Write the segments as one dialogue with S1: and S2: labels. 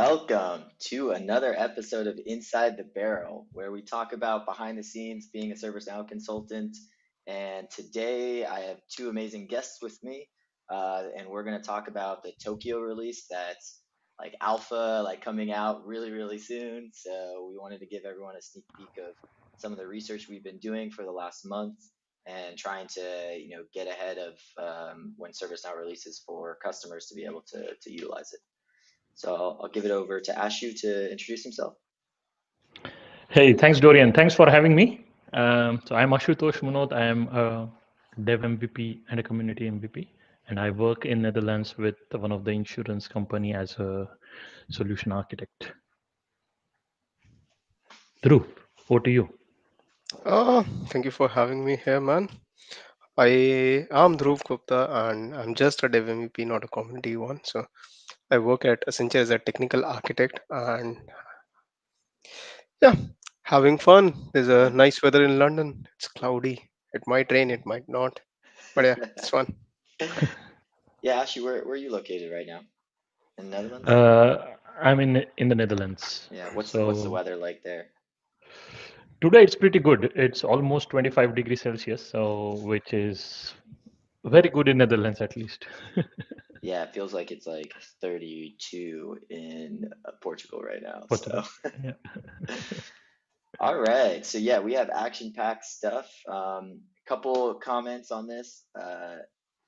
S1: Welcome to another episode of Inside the Barrel, where we talk about behind the scenes being a ServiceNow consultant. And today I have two amazing guests with me, uh, and we're going to talk about the Tokyo release that's like alpha, like coming out really, really soon. So we wanted to give everyone a sneak peek of some of the research we've been doing for the last month and trying to, you know, get ahead of um, when ServiceNow releases for customers to be able to, to utilize it. So I'll, I'll give it over to Ashu to introduce himself.
S2: Hey, thanks, Dorian. Thanks for having me. Um, so I'm Ashutosh Munot. I am a dev MVP and a community MVP, and I work in Netherlands with one of the insurance company as a solution architect. Dhruv, over to you.
S3: Uh, thank you for having me here, man. I am Dhruv Gupta and I'm just a dev MVP, not a community one. So I work at Accenture as a technical architect and yeah, having fun. There's a nice weather in London. It's cloudy. It might rain, it might not. But yeah, it's fun.
S1: yeah, Ashu, where, where are you located right now? In the Netherlands?
S2: Uh, I'm in in the Netherlands.
S1: Yeah, what's so, what's the weather like there?
S2: Today it's pretty good. It's almost 25 degrees Celsius, so which is very good in Netherlands at least.
S1: Yeah, it feels like it's like 32 in uh, Portugal right now.
S2: Portugal.
S1: So. Yeah. All right. So yeah, we have action-packed stuff. Um, couple comments on this. Uh,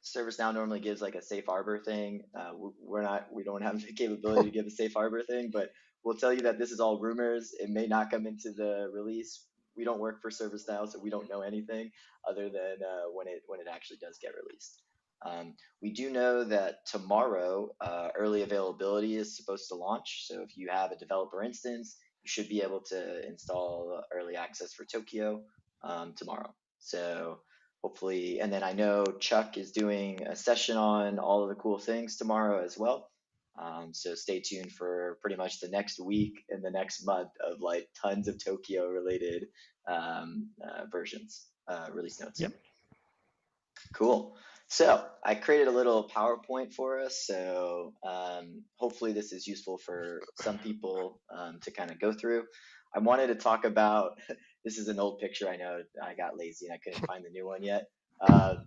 S1: ServiceNow normally gives like a safe harbor thing. Uh, we're not, we don't have the capability to give a safe harbor thing, but we'll tell you that this is all rumors. It may not come into the release. We don't work for ServiceNow, so we don't know anything other than uh, when it when it actually does get released. Um, we do know that tomorrow uh, early availability is supposed to launch. So if you have a developer instance, you should be able to install early access for Tokyo um, tomorrow. So hopefully, and then I know Chuck is doing a session on all of the cool things tomorrow as well. Um, so stay tuned for pretty much the next week and the next month of like tons of Tokyo related um, uh, versions, uh, release notes.
S2: Yep.
S1: Cool. So I created a little PowerPoint for us. So um, hopefully this is useful for some people um, to kind of go through. I wanted to talk about, this is an old picture. I know I got lazy and I couldn't find the new one yet. Um,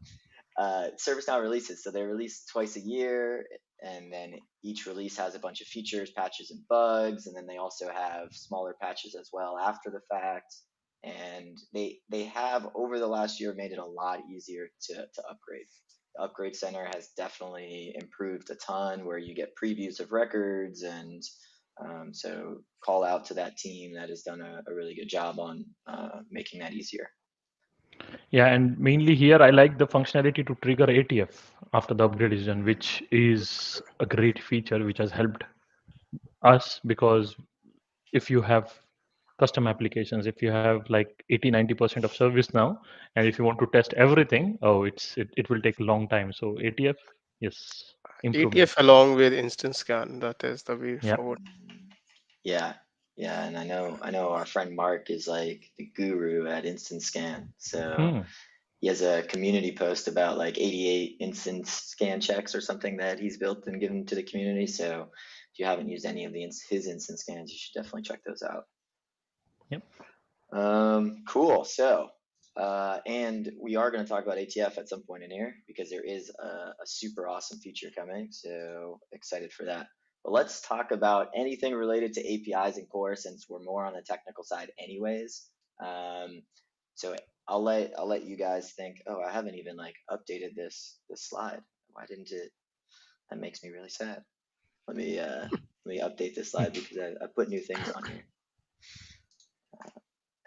S1: uh, ServiceNow releases. So they release twice a year and then each release has a bunch of features, patches and bugs. And then they also have smaller patches as well after the fact and they they have over the last year made it a lot easier to, to upgrade Upgrade Center has definitely improved a ton where you get previews of records. And um, so call out to that team that has done a, a really good job on uh, making that easier.
S2: Yeah, and mainly here I like the functionality to trigger ATF after the upgrade is done, which is a great feature which has helped us because if you have custom applications if you have like 80 90% of service now and if you want to test everything oh it's it, it will take a long time so atf yes
S3: improvement. atf along with instance scan that is the way
S1: yeah.
S3: forward
S1: yeah yeah and i know i know our friend mark is like the guru at instance scan so hmm. he has a community post about like 88 instance scan checks or something that he's built and given to the community so if you haven't used any of the his instance scans you should definitely check those out
S2: Yep.
S1: Um, cool. So, uh, and we are going to talk about ATF at some point in here because there is a, a, super awesome feature coming. So excited for that. But let's talk about anything related to APIs and core since we're more on the technical side, anyways. Um, so I'll let I'll let you guys think. Oh, I haven't even like updated this this slide. Why didn't it? That makes me really sad. Let me uh, let me update this slide because I, I put new things on here.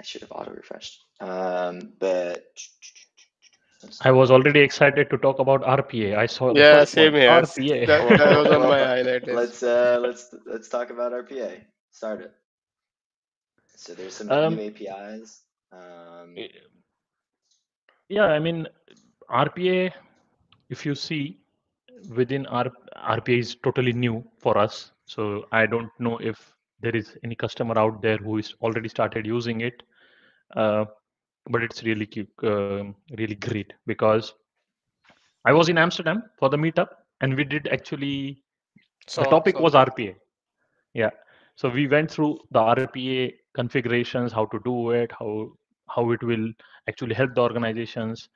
S1: I should have auto refreshed. Um, but
S2: I was already excited to talk about RPA. I saw
S3: yeah, same one. here. RPA. That, that was on my highlight.
S1: Let's uh, let's let's talk about RPA. Start it. So there's some um, new APIs. Um,
S2: yeah, I mean RPA. If you see within our RPA is totally new for us. So I don't know if there is any customer out there who is already started using it uh, but it's really uh, really great because i was in amsterdam for the meetup and we did actually so, the topic so. was rpa Yeah. So we went through the RPA configurations, how to do it, how how it will actually help the organizations,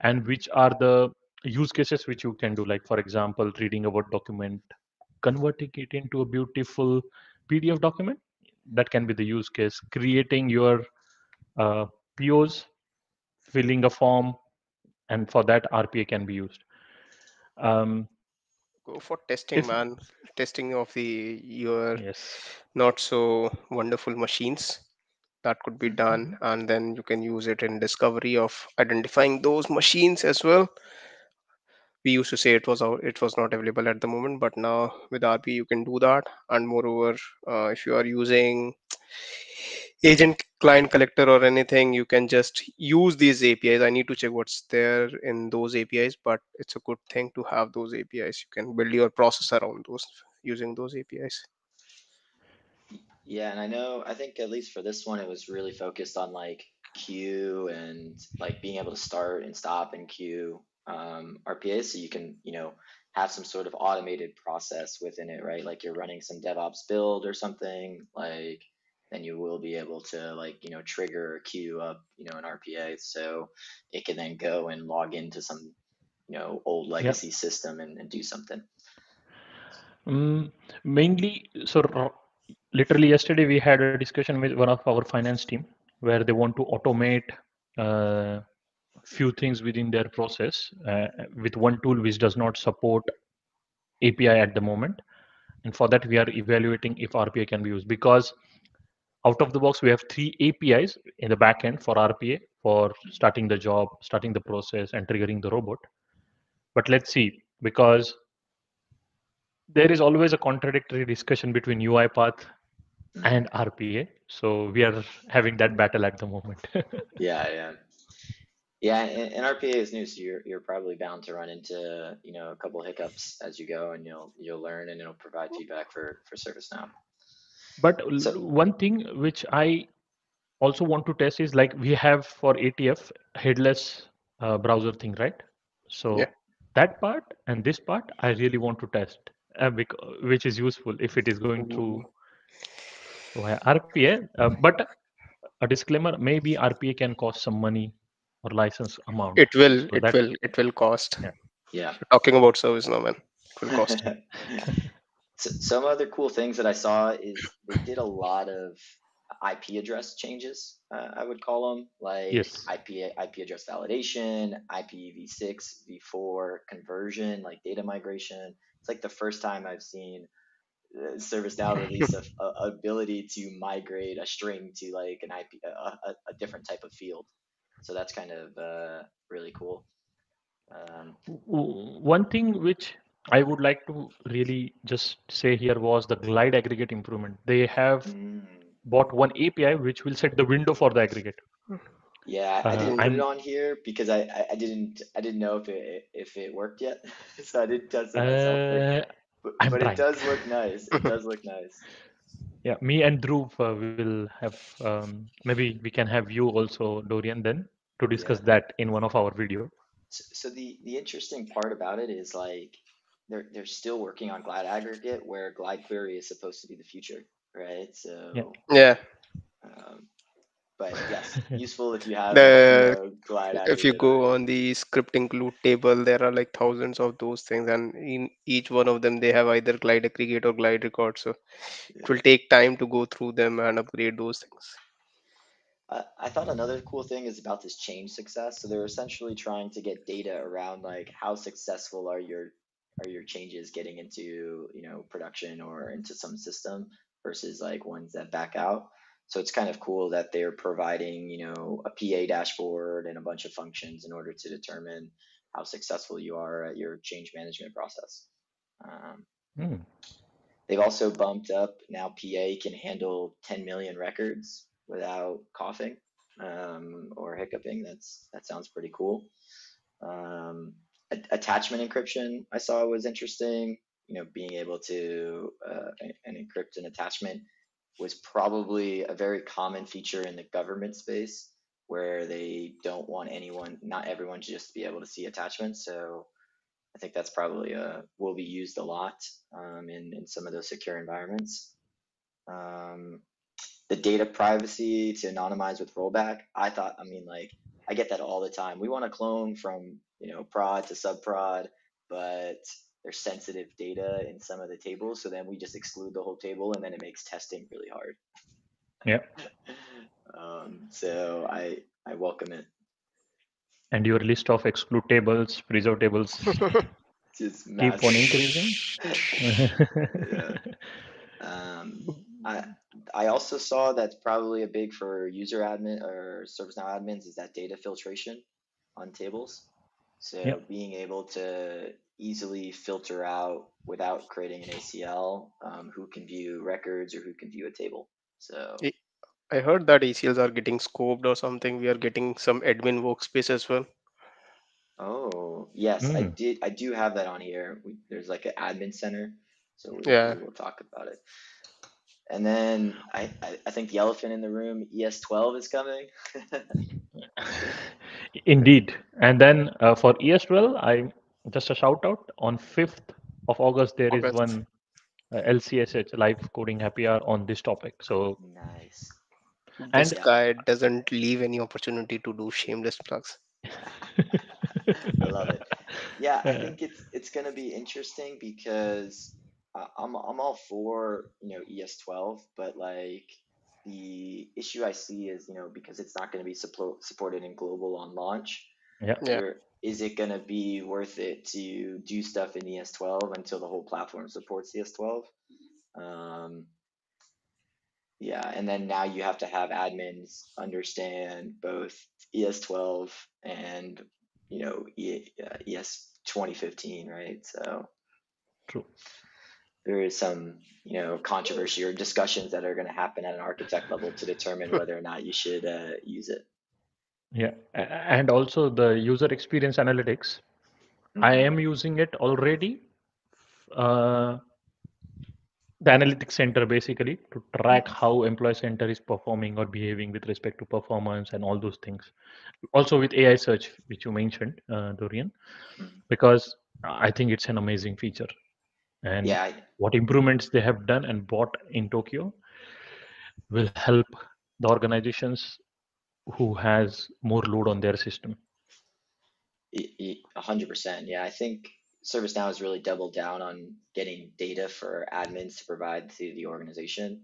S2: and which are the use cases which you can do. Like for example, reading a Word document, converting it into a beautiful PDF document. That can be the use case. Creating your uh, POs, filling a form, and for that RPA can be used. Um,
S3: Go for testing,
S2: if
S3: man. Testing of the your
S2: yes,
S3: not so wonderful machines that could be done,
S1: Mhm.
S3: and then you can use it in discovery of identifying those machines as well. We used to say it was out, it was not available at the moment, but now with RP you can do that. And moreover, uh, if you are using agent client collector or anything you can just use these apis i need to check what's there in those apis but it's a good thing to have those apis you can build your process around those using those apis
S1: Yeah, and I know, I think at least for this one, it was really focused on like queue and like being able to start and stop and queue um, RPA so you can, you know, have some sort of automated process within it, right? Like you're running some DevOps build or something, like then you will be able to like, you know, trigger or queue up, you know, an RPA so it can then go and log into some, you know, old legacy system and, and do something.
S2: Mm, mainly, so literally yesterday we had a discussion with one of our finance team where they want to automate uh, few things within their process uh, with one tool which does not support API at the moment. And for that, we are evaluating if RPA can be used because out of the box, we have three APIs in the backend for RPA for starting the job, starting the process, and triggering the robot. But let's see, because there is always a contradictory discussion between UiPath and RPA. So we are having that battle at the moment.
S1: Yeah, yeah. Yeah, and, and RPA is new, so you're you're probably bound to run into, you know, a couple hiccups as you go and you'll you'll learn and it'll provide feedback for for ServiceNow.
S2: but
S1: So
S2: one thing which I also want to test is like we have for ATF headless uh, browser thing, right? So
S3: yeah
S2: that part and this part I really want to test, uh, bec- which is useful if it is going through
S3: Ooh.
S2: via RPA. Uh, but a disclaimer: maybe RPA can cost some money or license amount.
S3: it will
S2: So
S3: it
S2: that
S3: will it will cost
S2: yeah.
S1: yeah.
S3: Talking about service now man it will cost
S1: So, some other cool things that I saw is they did a lot of IP address changes, uh, I would call them, like
S2: Yes.
S1: IP IP address validation, IPv6, v4 conversion, like data migration. It's like the first time I've seen uh, ServiceNow release a, a ability to migrate a string to like an IP a, a, a different type of field. So that's kind of uh, really cool. Um,
S2: One thing which I would like to really just say here was the glide aggregate improvement. They have
S1: mm,
S2: bought one API which will set the window for the aggregate.
S1: yeah, I
S2: Uh,
S1: didn't put it on here because I, I, I didn't I didn't know if it if it worked yet, so I didn't test it myself.
S2: Uh,
S1: but, but it does look nice. It does look nice.
S2: Yeah, me and Dhruv uh, will have um, maybe we can have you also, Dorian, then to
S1: Yeah.
S2: discuss that in one of our video.
S1: So, so the the interesting part about it is like they're they're still working on Glide Aggregate where Glide Query is supposed to be the future, right?
S2: Yeah.
S1: So,
S3: yeah
S1: um, but yes, useful if you have you
S3: the
S1: know Glide
S3: if you go on the script include table there are like thousands of those things and in each one of them they have either glide aggregate or glide record so
S1: Yeah.
S3: it will take time to go through them and upgrade those things
S1: I, I thought another cool thing is about this change success. So they're essentially trying to get data around like how successful are your are your changes getting into you know production or into some system versus like ones that back out. So it's kind of cool that they're providing you know a PA dashboard and a bunch of functions in order to determine how successful you are at your change management process. Um,
S2: Hmm.
S1: They've also bumped up now PA can handle 10 million records without coughing um, or hiccuping. That's that sounds pretty cool. Um, attachment encryption I saw was interesting. You know, being able to uh, and encrypt an attachment was probably a very common feature in the government space where they don't want anyone, not everyone, to just be able to see attachments. So I think that's probably a, will be used a lot um, in in some of those secure environments. Um, the data privacy to anonymize with rollback. I thought, I mean, like, I get that all the time. We want to clone from, you know, prod to sub prod, but there's sensitive data in some of the tables. So then we just exclude the whole table and then it makes testing really hard.
S2: Yeah.
S1: um, so I, I welcome it.
S2: And your list of exclude tables, preserve tables
S1: Just
S2: keep on increasing.
S1: yeah. Um, I I also saw that's probably a big for user admin or ServiceNow admins is that data filtration on tables. So
S2: Yep.
S1: being able to easily filter out without creating an ACL um, who can view records or who can view a table. So
S3: I I heard that ACLs are getting scoped or something. We are getting some admin workspace as well.
S1: oh yes, I
S2: Mm.
S1: did I do have that on here. We, there's like an admin center, so we,
S3: Yeah.
S1: we will talk about it. And then I, I, I think the elephant in the room, ES12 is coming.
S2: Indeed. And then uh, for ES12, I just a shout out on 5th of August, there is
S3: August.
S2: one uh, LCSH live coding happy hour on this topic. So,
S1: nice.
S3: This
S2: and
S1: Yeah.
S3: guy doesn't leave any opportunity to do shameless plugs.
S1: I love it. Yeah, I
S2: Uh,
S1: think it's it's gonna be interesting because I- I'm I'm all for you know ES12, but like the issue I see is you know because it's not gonna be support, supported in global on launch.
S2: yeah.
S3: Yeah.
S1: Or is it gonna be worth it to do stuff in ES12 until the whole platform supports ES12? Um, yeah, and then now you have to have admins understand both ES12 and you know e, uh, ES 2015, right? So
S2: True.
S1: there is some you know controversy or discussions that are going to happen at an architect level to determine whether or not you should uh, use it.
S2: Yeah. And also the user experience analytics. I
S1: Mhm.
S2: am using it already. Uh, the analytics center basically to track how employee center is performing or behaving with respect to performance and all those things also with ai search which you mentioned uh, dorian
S1: Mhm.
S2: because i think it's an amazing feature and
S1: Yeah,
S2: what improvements they have done and bought in tokyo will help the organizations who has more load on their system
S1: y- y- a hundred percent. Yeah, I think ServiceNow has really doubled down on getting data for admins to provide to the organization.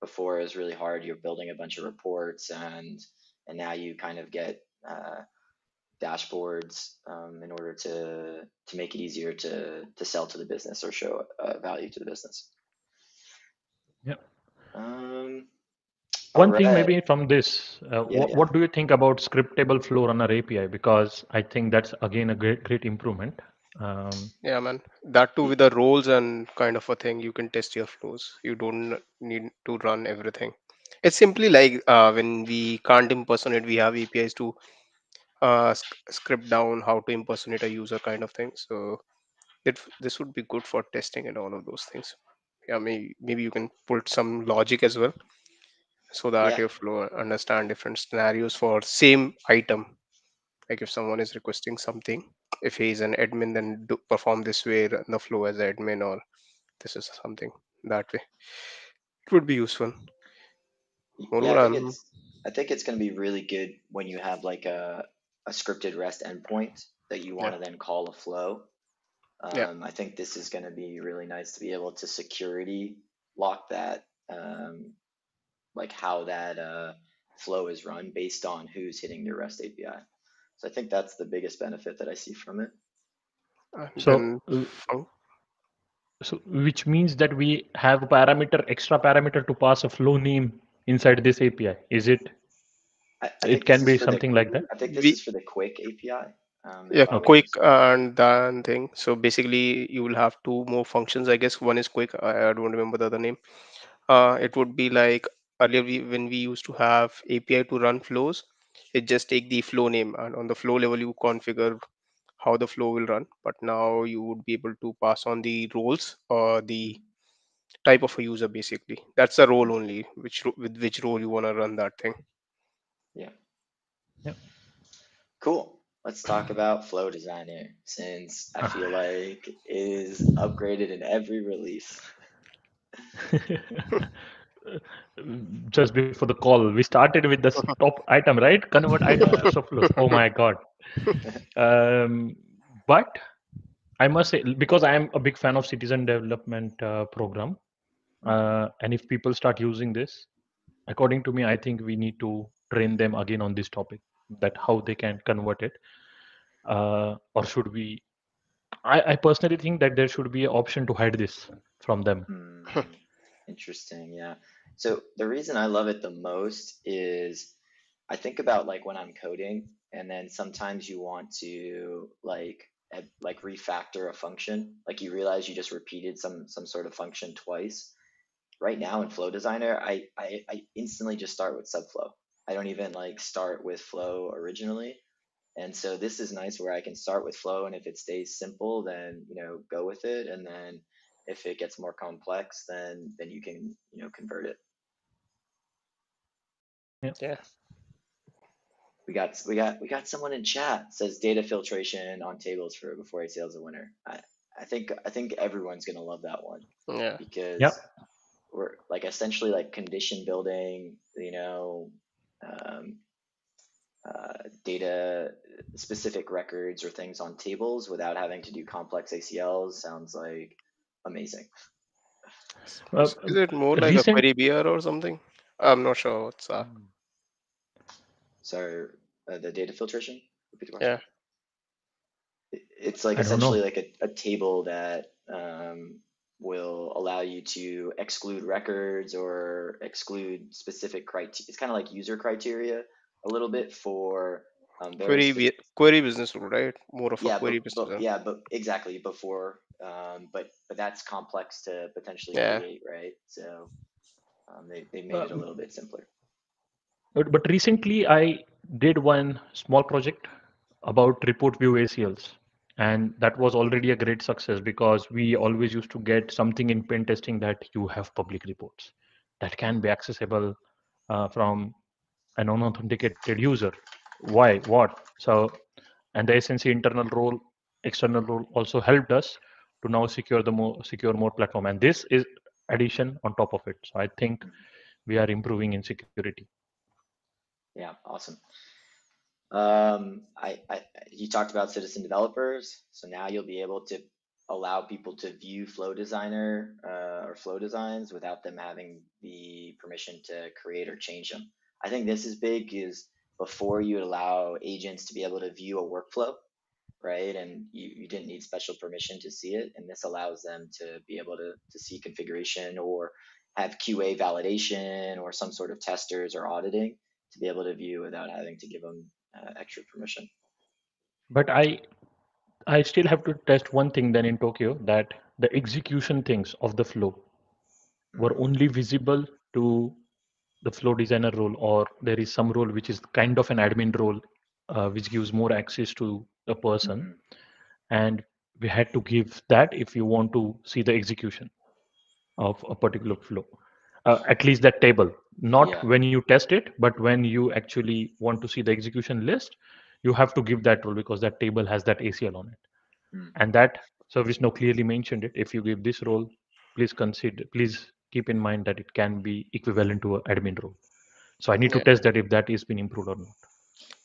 S1: Before it was really hard. You're building a bunch of reports, and and now you kind of get uh, dashboards um, in order to to make it easier to to sell to the business or show uh, value to the business.
S2: Yep.
S1: Um,
S2: one thing maybe from this uh,
S1: Yeah,
S2: what,
S1: yeah.
S2: what do you think about scriptable flow runner api because i think that's again a great great improvement um,
S3: Yeah, man. That too with the roles and kind of a thing, you can test your flows. You don't need to run everything. It's simply like uh, when we can't impersonate, we have APIs to uh, script down how to impersonate a user kind of thing. So it, this would be good for testing and all of those things. Yeah, maybe, maybe you can put some logic as well so that
S1: Yeah.
S3: your flow understand different scenarios for same item. Like if someone is requesting something, if he is an admin, then do perform this way in the flow as admin or this is something that way. It would be useful.
S1: Yeah, I think
S3: I'm
S1: it's think it's going to be really good when you have like a a scripted REST endpoint that you want
S3: yeah,
S1: to then call a flow.
S3: yeah,
S1: Um, I think this is going to be really nice to be able to security lock that, um, like how that uh, flow is run based on who's hitting your REST API. So I think that's the biggest benefit that I see from it.
S3: and
S2: so
S3: then
S2: uh, so which means that we have a parameter extra parameter to pass a flow name inside this api is it
S1: I, I
S2: it can be
S1: for the
S2: something like that
S1: I think this
S3: we
S1: is for the quick API. Um,
S3: yeah
S2: okay
S3: quick and then thing. So basically, you will have two more functions. I guess one is quick. I, I don't remember the other name. Uh, it would be like earlier we, when we used to have API to run flows. It just take the flow name and on the flow level you configure how the flow will run. But now you would be able to pass on the roles or the type of a user basically. That's the role only, which with which role you want to run that thing.
S1: yeah.
S2: yeah
S1: Cool. Let's talk about Flow Designer since I feel
S2: Ah.
S1: like it is upgraded in every release.
S2: just before the call. We started with the top item, right? Convert items of flows. Oh my god. Um, but I must say, because I am a big fan of citizen development uh, program, uh, and if people start using this, according to me, I think we need to train them again on this topic, that how they can convert it, uh, or should we? I, I personally think that there should be an option to hide this from them.
S1: Hmm, Interesting, yeah. So the reason I love it the most is I think about like when I'm coding, and then sometimes you want to like like refactor a function, like you realize you just repeated some some sort of function twice. Right now in Flow Designer, I I, I instantly just start with Subflow. I don't even like start with Flow originally. And so this is nice where I can start with Flow, and if it stays simple, then you know go with it, and then if it gets more complex, then then you can you know convert it.
S3: Yeah.
S1: We got we got we got someone in chat says data filtration on tables for before ACL is a winner. I I think I think everyone's gonna love that one
S3: Yeah.
S1: because
S2: Yep.
S1: we're like essentially like condition building, you know, um, uh, data specific records or things on tables without having to do complex ACLs sounds like amazing.
S2: Uh,
S3: is it more like
S2: recent-
S3: a query BR or something? I'm not sure what's that.
S1: So uh, the data filtration. Repeat the question.
S3: Yeah.
S1: It's like
S2: I
S1: essentially like a, a table that um, will allow you to exclude records or exclude specific criteria. It's kind of like user criteria a little bit for um, very
S3: Query
S1: spec-
S3: B- query business rule, right? More of a
S1: yeah,
S3: query
S1: but,
S3: business.
S1: but yeah, but exactly before, um, but but that's complex to potentially
S3: Yeah.
S1: create, right? So um, they they made it a little bit simpler.
S2: But, but recently, I did one small project about report view ACLs. And that was already a great success because we always used to get something in pen testing that you have public reports that can be accessible uh, from an unauthenticated user. Why? What? So, and the SNC internal role, external role also helped us to now secure the more secure more platform. And this is addition on top of it. So I think we are improving in security.
S1: Yeah, awesome. Um, I, I, you talked about citizen developers, so now you'll be able to allow people to view Flow Designer uh, or Flow designs without them having the permission to create or change them. I think this is big is before you would allow agents to be able to view a workflow, right? And you, you didn't need special permission to see it, and this allows them to be able to, to see configuration or have QA validation or some sort of testers or auditing to be able to view without having to give them uh, extra permission.
S2: But I I still have to test one thing then in Tokyo that the execution things of the flow were only visible to the flow designer role or there is some role which is kind of an admin role uh, which gives more access to a person
S1: Mhm.
S2: and we had to give that if you want to see the execution of a particular flow uh, at least that table not
S1: Yeah.
S2: when you test it but when you actually want to see the execution list you have to give that role because that table has that acl on it
S1: Mm.
S2: and that service now clearly mentioned it if you give this role please consider please keep in mind that it can be equivalent to an admin role so i need to test that if that is been improved or not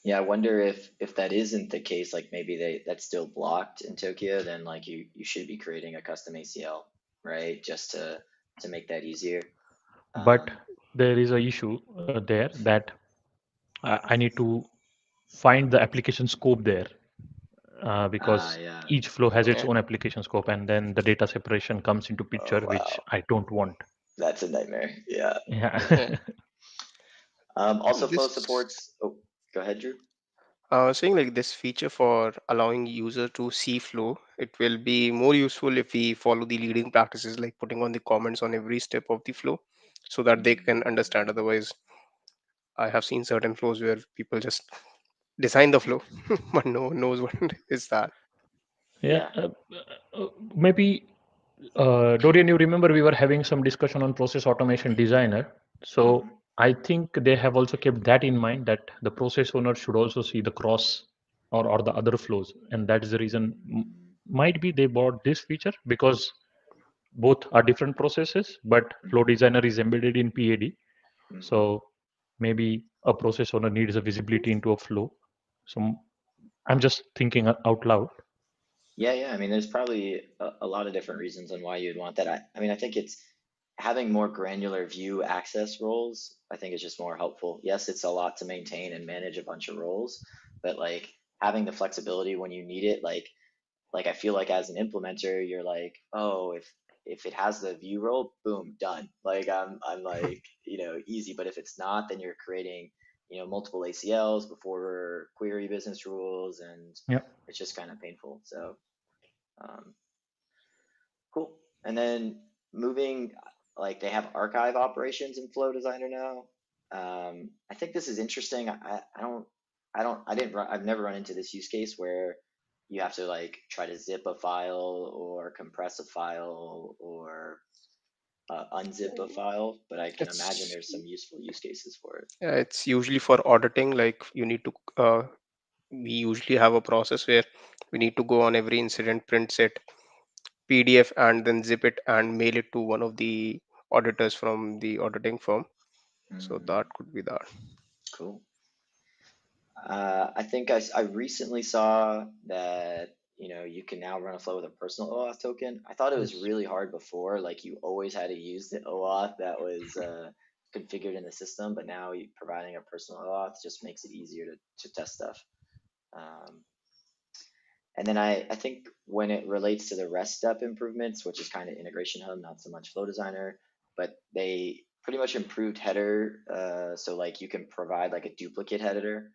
S1: Yeah, I wonder if if that isn't the case, like maybe they that's still blocked in Tokyo, then like you you should be creating a custom ACL, right? Just to to make that easier.
S2: but
S1: Um,
S2: there is a issue uh, there that I, I need to find the application scope there uh, because
S1: ah, yeah.
S2: each flow has its
S3: Yeah.
S2: own application scope and then the data separation comes into picture which
S1: wow.
S2: i don't want
S1: That's a nightmare. Yeah.
S2: yeah
S3: Yeah.
S1: Um, also, Flow supports. Oh, go ahead, Dhruv.
S3: I was saying like this feature for allowing user to see flow, it will be more useful if we follow the leading practices like putting on the comments on every step of the flow so that they can understand. Otherwise, I have seen certain flows where people just design the flow, but no one knows what is that.
S2: yeah uh, uh, maybe uh, dorian you remember we were having some discussion on process automation designer so i think they have also kept that in mind that the process owner should also see the cross or, or the other flows and that is the reason might be they bought this feature because both are different processes, but. Flow Designer is embedded in PAD. So maybe a process owner needs a visibility into a flow. So I'm just thinking out loud.
S1: Yeah, yeah. I mean, there's probably a, a lot of different reasons on why you'd want that. I, I mean, I think it's having more granular view access roles. I think is just more helpful. Yes, it's a lot to maintain and manage a bunch of roles, but like having the flexibility when you need it, like like I feel like as an implementer, you're like, oh, if if it has the view role, boom, done. Like I'm I'm like, you know, easy. But if it's not, then you're creating, you know, multiple ACLs before query business rules, and
S2: Yeah.
S1: it's just kind of painful. So, um, cool. And then moving, like they have archive operations in Flow Designer now. Um, I think this is interesting. I, I don't, I don't, I didn't run, I've never run into this use case where you have to like try to zip a file or compress a file or uh, unzip a file, but I can imagine there's some useful use cases for it.
S3: yeah, it's usually for auditing. Like you need to. Uh, we usually have a process where we need to go on every incident, print set, PDF, and then zip it and mail it to one of the auditors from the auditing firm. So
S1: Mm,
S3: that could be that.
S1: cool. Uh, I think I, I recently saw that you know you can now run a flow with a personal OAuth token. I thought it was really hard before, like you always had to use the OAuth that was uh, configured in the system, but now you, providing a personal OAuth just makes it easier to, to test stuff. Um, and then I, I think when it relates to the REST step improvements, which is kind of integration hub, not so much flow designer, but they pretty much improved header. Uh, so like you can provide like a duplicate header.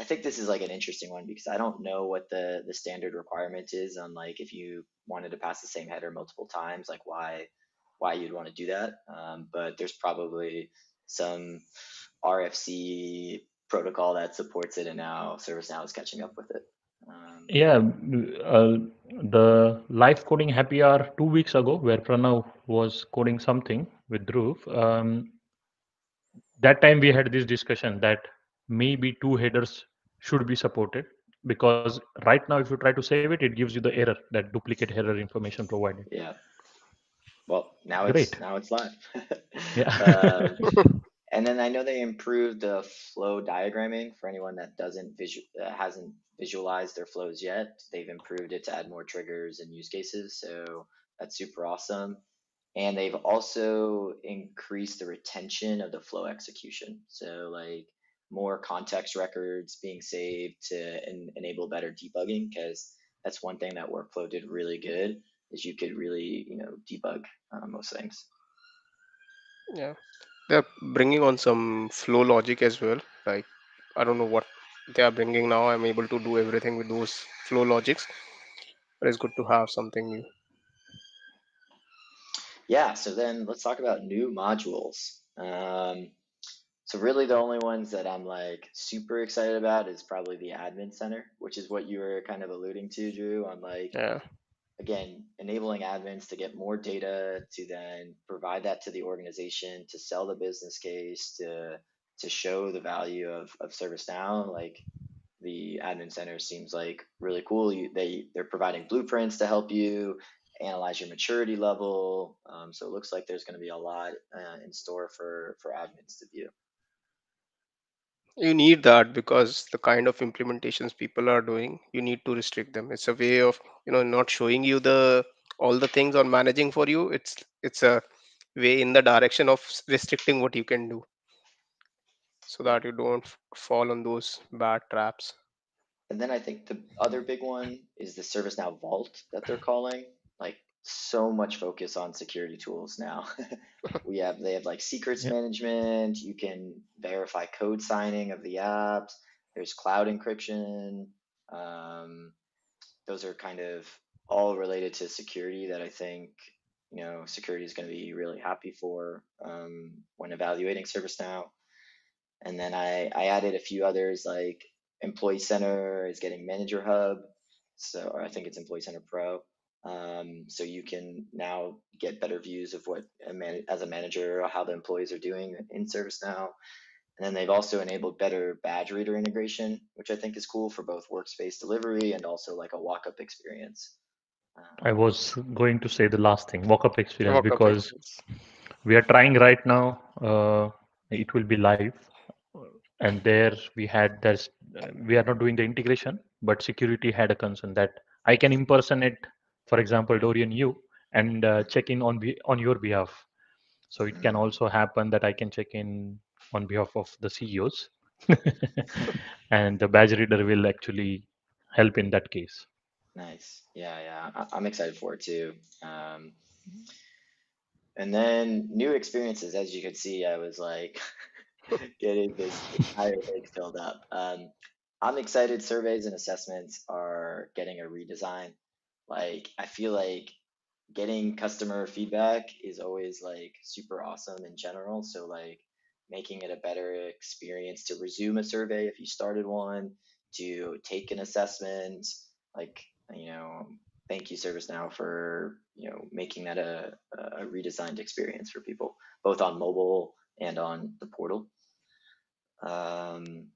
S1: I think this is like an interesting one because I don't know what the the standard requirement is on like if you wanted to pass the same header multiple times, like why why you'd want to do that. Um, but there's probably some RFC protocol that supports it, and now ServiceNow is catching up with it. Um,
S2: Yeah, uh, the live coding happy hour two weeks ago, where Pranav was coding something with Dhruv. Um, that time we had this discussion that maybe two headers should be supported because right now if you try to save it, it gives you the error that duplicate header information provided.
S1: yeah. Well, now
S2: Great.
S1: it's now it's live.
S2: Yeah.
S1: um, and then I know they improved the flow diagramming for anyone that doesn't visual uh, hasn't visualized their flows yet. They've improved it to add more triggers and use cases, so that's super awesome. And they've also increased the retention of the flow execution. So like more context records being saved to en- enable better debugging because that's one thing that workflow did really good is you could really you know debug uh, most things.
S3: Yeah, they're bringing on some flow logic as well. Like I don't know what they are bringing now. I'm able to do everything with those flow logics, but it's good to have something new.
S1: Yeah, so then let's talk about new modules. Um, so really the only ones that I'm like super excited about is probably the admin center, which is what you were kind of alluding to, Dhruv, on like
S3: Yeah,
S1: again, enabling admins to get more data to then provide that to the organization to sell the business case to to show the value of, of ServiceNow. Like the admin center seems like really cool. You, they they're providing blueprints to help you analyze your maturity level. Um, so it looks like there's going to be a lot uh, in store for for admins to view.
S3: You need that because the kind of implementations people are doing, you need to restrict them. It's a way of you know not showing you the all the things on managing for you. It's it's a way in the direction of restricting what you can do so that you don't fall on those bad traps.
S1: And then I think the other big one is the ServiceNow Vault that they're calling. Like so much focus on security tools now. we have they have like secrets
S2: Yeah.
S1: management. You can verify code signing of the apps. There's cloud encryption. Um, those are kind of all related to security that I think you know security is going to be really happy for um, when evaluating ServiceNow. And then I, I added a few others like Employee Center is getting Manager Hub. So, I think it's Employee Center Pro. Um, so you can now get better views of what a man, as a manager, how the employees are doing in ServiceNow. And then they've also enabled better badge reader integration, which I think is cool for both workspace delivery and also like a walk-up experience.
S2: I was going to say the last thing, walk-up experience,
S3: Walk-up
S2: because
S3: experience.
S2: we are trying right now. Uh, it will be live, and there we had there's uh, we are not doing the integration, but security had a concern that I can impersonate, for example, Dorian you and uh, check in on be, on your behalf. So it can also happen that I can check in on behalf of the CEOs, and the badge reader will actually help in that case.
S1: Nice. Yeah, yeah. I, I'm excited for it too. Um, and then new experiences, as you could see, I was like getting this entire thing filled up. Um, I'm excited. Surveys and assessments are getting a redesign. Like, I feel like getting customer feedback is always like super awesome in general. So, like, making it a better experience to resume a survey if you started one, to take an assessment, like, you know, thank you ServiceNow for, you know, making that a, a redesigned experience for people, both on mobile and on the portal. Um,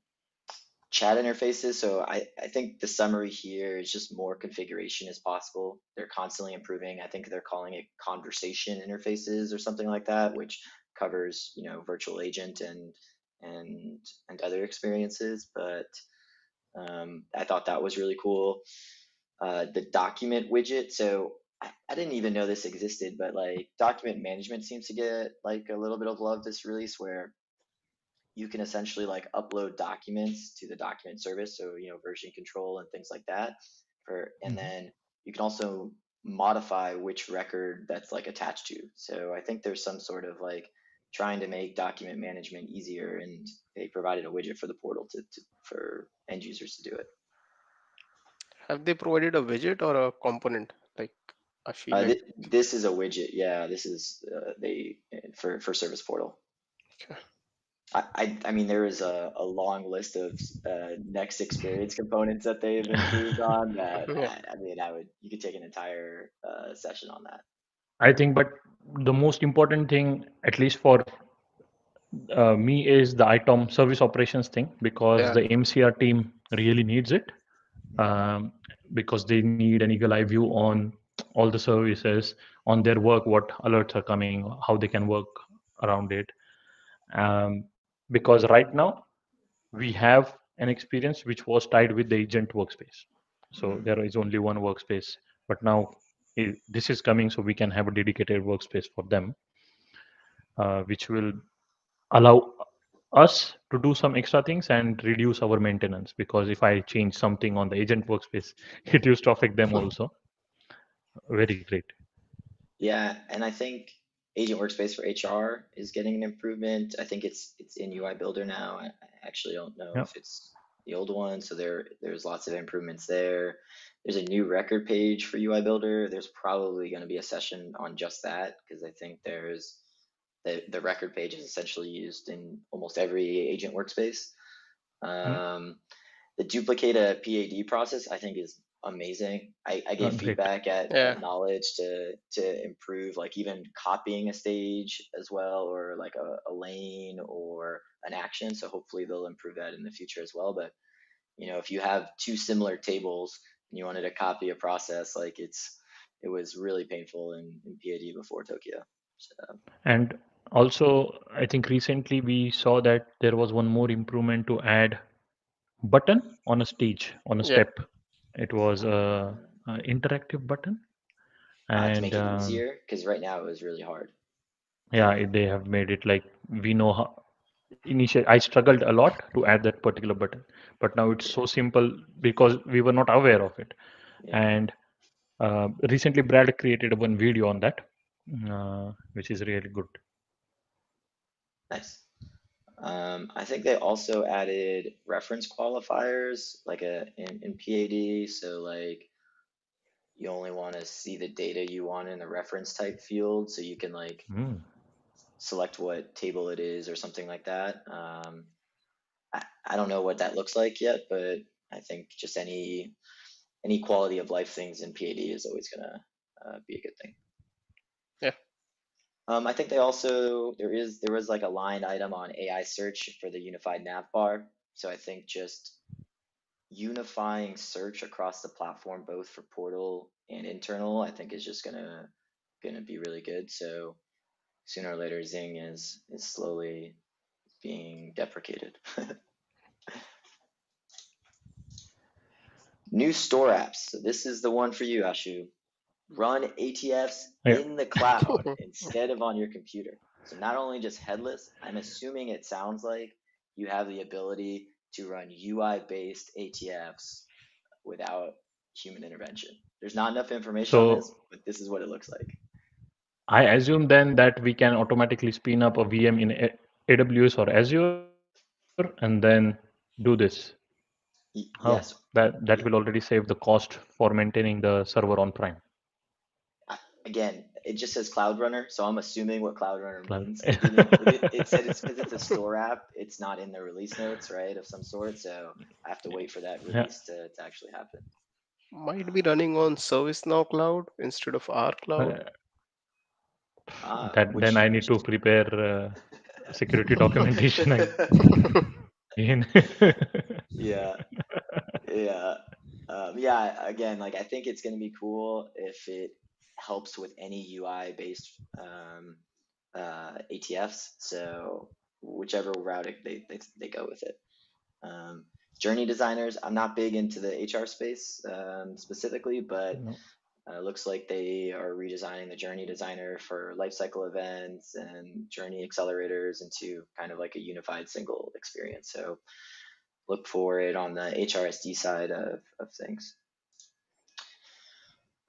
S1: chat interfaces. So I, I think the summary here is just more configuration is possible. They're constantly improving. I think they're calling it conversation interfaces or something like that, which covers, you know, virtual agent and and and other experiences. But um, I thought that was really cool. Uh, the document widget. So I, I didn't even know this existed, but like document management seems to get like a little bit of love this release where you can essentially like upload documents to the document service so you know version control and things like that for and
S2: Mhm.
S1: then you can also modify which record that's like attached to so i think there's some sort of like trying to make document management easier and they provided a widget for the portal to, to for end users to do it
S3: Have they provided a widget or a component? Like I feel
S1: uh, th- this is a widget yeah this is uh, they for for service portal
S3: okay.
S1: I, I, I mean, there is a, a long list of uh, next experience components that they've improved on that
S3: Yeah.
S1: I, I mean, I would, you could take an entire uh, session on that.
S2: I think, but the most important thing, at least for uh, me, is the ITOM service operations thing because
S3: Yeah.
S2: the MCR team really needs it um, because they need an eagle eye view on all the services, on their work, what alerts are coming, how they can work around it. Um, because right now we have an experience which was tied with the agent workspace. So
S1: Mhm.
S2: there is only one workspace, but now this is coming, so we can have a dedicated workspace for them, uh, which will allow us to do some extra things and reduce our maintenance. Because if I change something on the agent workspace, it used to affect them also. Very great.
S1: Yeah, and I think Agent Workspace for HR is getting an improvement. I think it's it's in UI Builder now. I, I actually don't know
S2: Yeah.
S1: if it's the old one, so there there's lots of improvements there. There's a new record page for UI Builder. There's probably going to be a session on just that because I think there's the the record page is essentially used in almost every agent workspace. Um, the duplicate a PAD process I think is amazing. I, I gave
S2: great. Mm-hmm.
S1: feedback at,
S3: Yeah.
S1: knowledge to to improve like even copying a stage as well or like a, a lane or an action. So hopefully they'll improve that in the future as well. But you know if you have two similar tables and you wanted to copy a process like it's it was really painful in, in PAD before Tokyo. So
S2: And also, I think recently we saw that there was one more improvement to add button on a stage on a
S3: Yeah.
S2: step. It was a, a interactive button,
S1: uh, to
S2: and
S1: make it
S2: um,
S1: easier because right now it was really hard.
S2: yeah, they have made it like we know how. Initially, I struggled a lot to add that particular button, but now it's so simple because we were not aware of it.
S1: Yeah.
S2: And uh, recently, Brad created one video on that, uh, which is really good.
S1: Nice. Um, I think they also added reference qualifiers like a in, in PAD. So like you only want to see the data you want in the reference type field. So you can like
S2: Mm.
S1: select what table it is or something like that. Um, I, I don't know what that looks like yet, but I think just any any quality of life things in PAD is always gonna uh, be a good thing. Um, I think they also there is there was like a line item on AI search for the unified nav bar. So I think just unifying search across the platform, both for portal and internal, I think is just gonna gonna be really good. So sooner or later, Zing is is slowly being deprecated. New store apps. So this is the one for you, Ashu. Run ATFs
S2: Yeah.
S1: in the cloud instead of on your computer. So not only just headless, I'm assuming it sounds like you have the ability to run UI-based ATFs without human intervention. There's not enough information on this, but this is what it looks like.
S2: I assume then that we can automatically spin up a VM in AWS or Azure and then do this.
S1: Y-
S2: Oh,
S1: Yes,
S2: that that
S1: y-
S2: will already save the cost for maintaining the server on prem.
S1: I- again, it just says Cloud Runner, so I'm assuming what Cloud Runner
S2: Cloud-
S1: means. It, didn't, it, it said it's because it's a store app. It's not in the release notes, right, of some sort. So I have to wait for that
S2: Yeah.
S1: release to, to actually happen.
S3: Might be running on ServiceNow cloud instead of our cloud.
S2: Uh,
S1: Ah,
S2: that
S1: which
S2: then I need to prepare uh, security documentation again.
S1: yeah, yeah, um, yeah. Again, like I think it's gonna be cool if it helps with any UI based um, uh, ATFs. So whichever route it, they, they they go with it. Um, journey designers. I'm not big into the HR space um, specifically, but
S2: No.
S1: uh, looks like they are redesigning the journey designer for lifecycle events and journey accelerators into kind of like a unified single experience. So look for it on the HRSD side of, of things.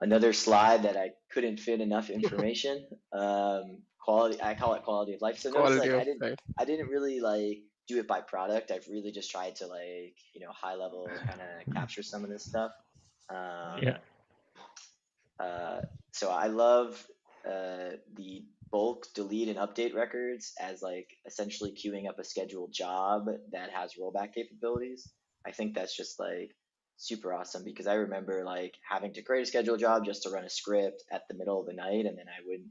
S1: Another slide that I couldn't fit enough information. Um, quality, I call it quality of life. So notice
S3: Quality
S1: like I didn't,
S3: life.
S1: I didn't really like do it by product. I've really just tried to like, you know, high level kind of capture some of this stuff. Um,
S2: Yeah.
S1: uh, so I love uh, the bulk delete and update records as like essentially queuing up a scheduled job that has rollback capabilities. I think that's just like super awesome because I remember like having to create a scheduled job just to run a script at the middle of the night, and then I would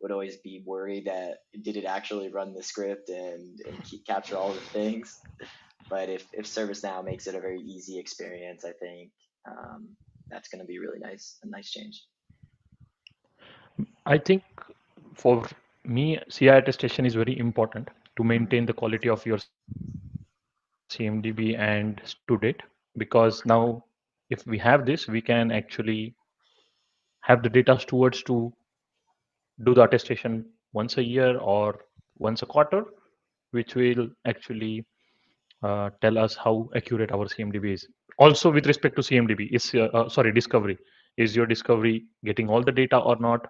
S1: would always be worried that did it actually run the script and, and keep, capture all the things. But if if ServiceNow makes it a very easy experience, I think um, that's going to be really nice, a nice change.
S2: I think for me, CI attestation is very important to maintain the quality of your CMDB and to date because now if we have this, we can actually have the data stewards to do the attestation once a year or once a quarter, which will actually uh, tell us how accurate our CMDB is. Also, with respect to CMDB, is uh, uh, sorry discovery, is your discovery getting all the data or not?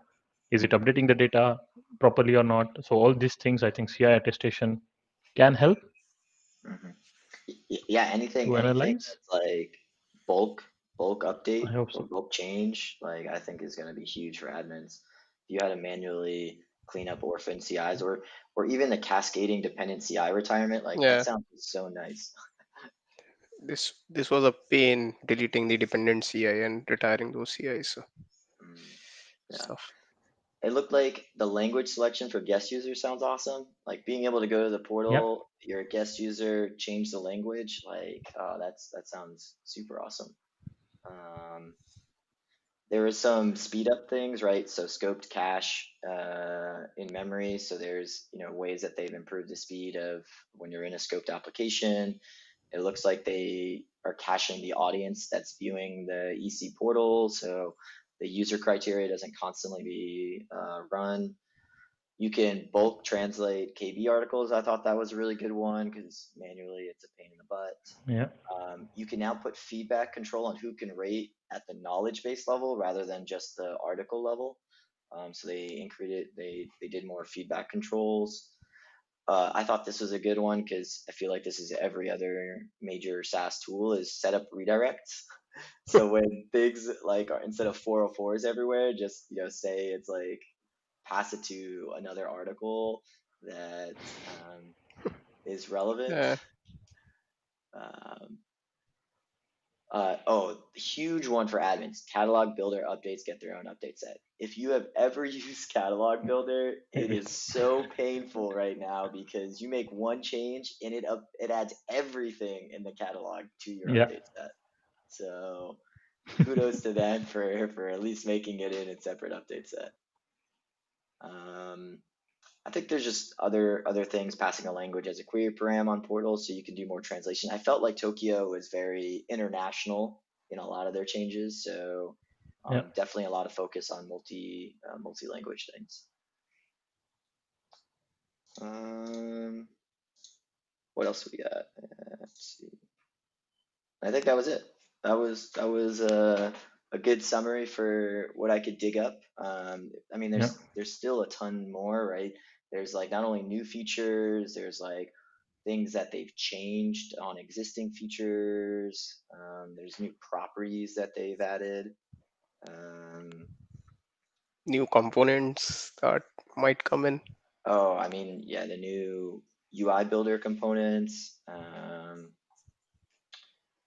S2: Is it updating the data properly or not? So all these things, I think CI attestation can help
S1: hmm Yeah, anything, anything that's like bulk, bulk update
S2: I hope so.
S1: bulk change, like I think is going to be huge for admins. If you had to manually clean up orphan CIs or or even the cascading dependent CI retirement, like
S3: Yeah.
S1: that sounds so nice.
S3: This this was a pain deleting the dependent CI and retiring those CIs. So
S1: Mm, yeah.
S3: stuff.
S1: It looked like the language selection for guest users sounds awesome. Like being able to go to the portal, you're a guest user, change the language. Like, oh, that's that sounds super awesome. Um, there was some speed up things, right? So scoped cache uh, in memory. So there's you know ways that they've improved the speed of when you're in a scoped application. It looks like they are caching the audience that's viewing the EC portal, so the user criteria doesn't constantly be uh, run. You can bulk translate KB articles. I thought that was a really good one because manually it's a pain in the butt.
S2: Yeah.
S1: Um, you can now put feedback control on who can rate at the knowledge base level rather than just the article level. Um, so they increased they they did more feedback controls. Uh, I thought this was a good one because I feel like this is every other major SaaS tool is set up redirects. So when things like are instead of 404s everywhere, just you know say it's like pass it to another article that um, is relevant.
S3: Yeah.
S1: Um, uh, oh, huge one for admins. Catalog Builder updates get their own update set. If you have ever used Catalog Builder, it is so painful right now because you make one change and it up it adds everything in the catalog to your
S2: Yeah.
S1: update set. So kudos to them for for at least making it in a separate update set. Um, I think there's just other other things passing a language as a query param on Portal, so you can do more translation. I felt like Tokyo was very international in a lot of their changes, so um,
S2: Yeah.
S1: definitely a lot of focus on multi uh, multi language things. Um, what else we got? Uh, let's see. I think that was it. That was that was a a good summary for what I could dig up. Um, I mean,
S2: Yeah.
S1: there's there's still a ton more, right? There's like not only new features, there's like things that they've changed on existing features. Um, there's new properties that they've added. Um,
S3: New components that might come in.
S1: oh, I mean, yeah, the new UI builder components. Um,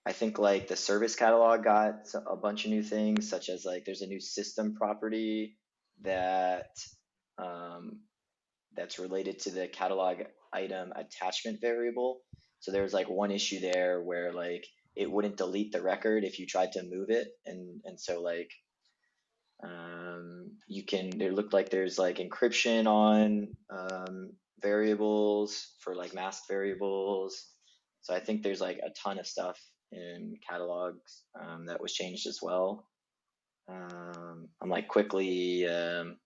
S1: I think like the service catalog got a bunch of new things, such as like there's a new system property that um, that's related to the catalog item attachment variable. So there's like one issue there where like it wouldn't delete the record if you tried to move it, and and so like um, you can there looked like there's like encryption on um, variables for like masked variables. So I think there's like a ton of stuff in catalogs um, that was changed as well. Um, I'm like quickly um,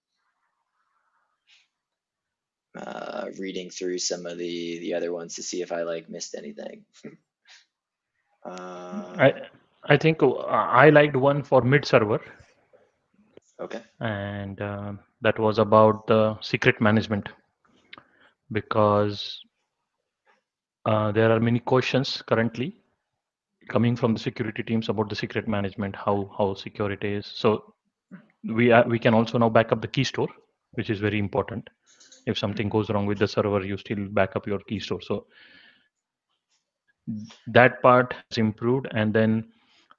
S1: uh, reading through some of the the other ones to see if I like missed anything. um,
S2: I I think uh, I liked one for mid server,
S1: okay.
S2: and um that was about the secret management because uh, there are many questions currently coming from the security teams about the secret management, how how secure it is. So we are, we can also now back up the key store, which is very important. If something goes wrong with the server, you still back up your key store. So that part has improved, and then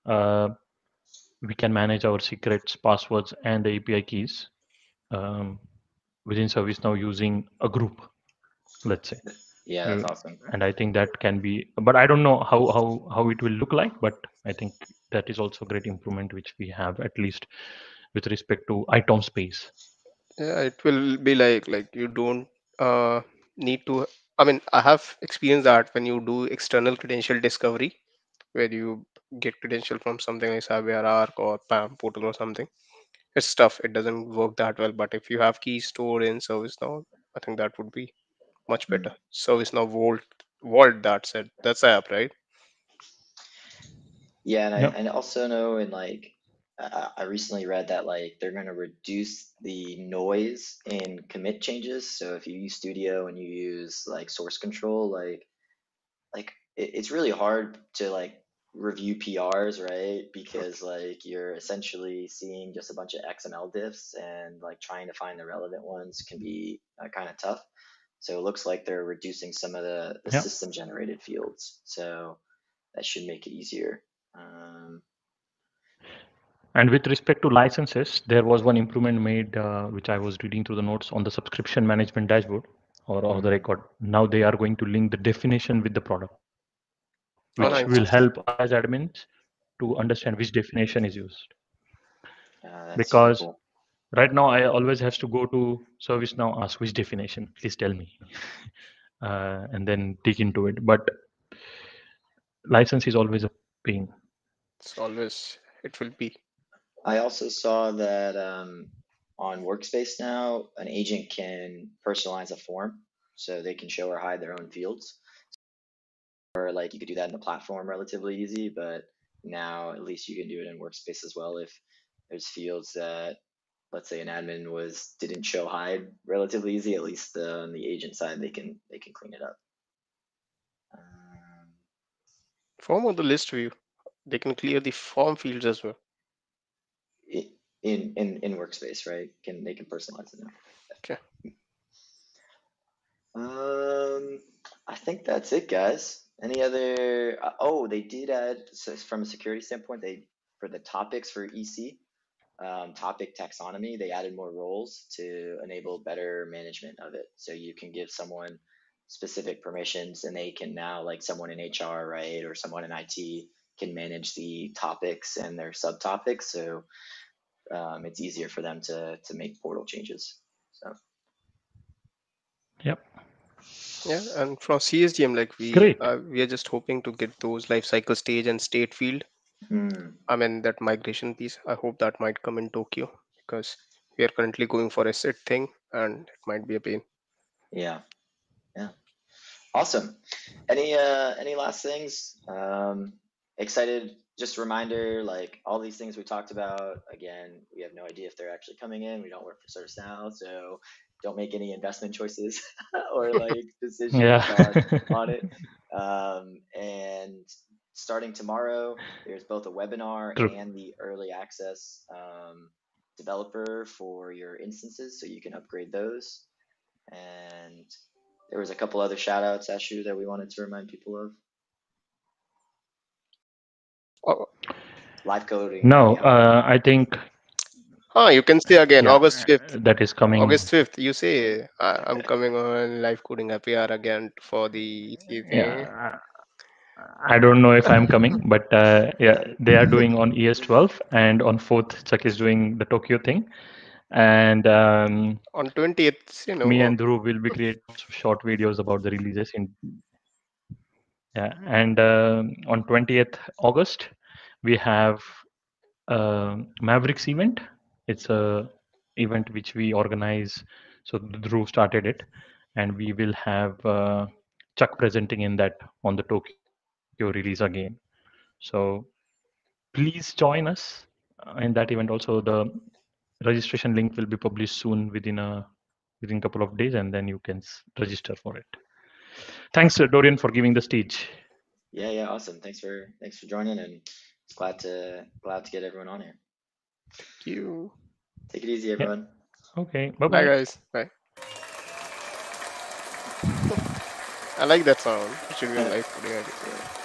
S2: uh, we can manage our secrets, passwords, and the API keys um, within ServiceNow using a group, let's say.
S1: Yeah, that's
S2: Uh,
S1: awesome.
S2: and I think that can be, but I don't know how how how it will look like. But I think that is also a great improvement which we have at least with respect to ITOM space.
S3: Yeah, it will be like like you don't uh, need to. I mean, I have experienced that when you do external credential discovery, where you get credential from something like CyberArk or PAM portal or something. It's tough. It doesn't work that well. But if you have keys stored in ServiceNow, I think that would be much
S1: Mm.
S3: better. ServiceNow Vault, Vault. That said, that's the app, right?
S1: Yeah, and I and also know in like I I recently read that like they're going to reduce the noise in commit changes. So if you use Studio and you use like source control, like like it, it's really hard to like review PRs, right? Because like you're essentially seeing just a bunch of XML diffs and like trying to find the relevant ones can be uh, kind of tough. So it looks like they're reducing some of the, the
S2: Yeah.
S1: system generated fields. So that should make it easier. Um,
S2: And with respect to licenses, there was one improvement made, uh, which I was reading through the notes on the subscription management dashboard or, or the record. Now they are going to link the definition with the product,
S3: Oh,
S2: which
S3: nice.
S2: will help us as admins to understand which definition is used.
S1: uh, that's super
S2: Because
S1: cool.
S2: Right now I always have to go to ServiceNow, ask which definition, please tell me, uh, and then dig into it. But license is always a pain.
S3: It's always it will be.
S1: I also saw that um, on Workspace now, an agent can personalize a form, so they can show or hide their own fields. Or like you could do that in the platform relatively easy, but now at least you can do it in Workspace as well if there's fields that let's say an admin was didn't show hide relatively easy. At least uh, on the agent side, they can they can clean it up. Um,
S3: Form on the list view. They can clear the form fields as well.
S1: in in in Workspace, right? Can they can personalize it now?
S3: Okay.
S1: Um, I think that's it, guys. Any other? uh, Oh, they did add so from a security standpoint. They for the topics for EC, um, topic taxonomy. They added more roles to enable better management of it. So you can give someone specific permissions, and they can now, like someone in HR, right, or someone in IT, can manage the topics and their subtopics. So um, it's easier for them to to make portal changes. So
S2: Yep.
S3: Yeah, and from CSDM, like we
S2: Great.
S3: uh, we are just hoping to get those life cycle stage and state field.
S1: Hmm,
S3: I mean that migration piece. I hope that might come in Tokyo because we are currently going for a set thing and it might be a pain.
S1: yeah, yeah, awesome. Any uh any last things? Um, excited. Just a reminder, like all these things we talked about. Again, we have no idea if they're actually coming in. We don't work for ServiceNow, so don't make any investment choices or like decisions
S2: Yeah.
S1: on, on it. Um, and starting tomorrow, there's both a webinar
S2: True.
S1: and the early access um, developer for your instances, so you can upgrade those. And there was a couple other shout outs, Ashu, that we wanted to remind people of.
S3: Oh,
S1: Live coding.
S2: No,
S1: yeah.
S2: uh, I think
S3: ah, you can see again
S2: yeah,
S3: August
S2: uh,
S3: fifth.
S2: that is coming.
S3: August fifth. You see, uh, I'm coming on live coding APR again for the EC.
S2: Yeah, I don't know if I'm coming, but uh, yeah, they are doing on ES12 and on 4th, Chuck is doing the Tokyo thing. And um,
S3: On twentieth, you know.
S2: me
S3: uh,
S2: and Dhruv will be creating short videos about the releases in yeah and um on 20th august we have uh, mavericks event it's a event which we organize so Dhruv started it and we will have uh, chuck presenting in that on the tokyo release again so please join us in that event also the registration link will be published soon within a within a couple of days and then you can s- register for it thanks dorian for giving the stage
S1: Yeah, yeah, awesome. Thanks for thanks for joining and it's glad to glad to get everyone on here.
S3: Thank you.
S1: Take it easy, everyone.
S2: okay bye
S3: Bye
S2: bye
S3: guys. Bye. I like that sound. It should be a live coding idea.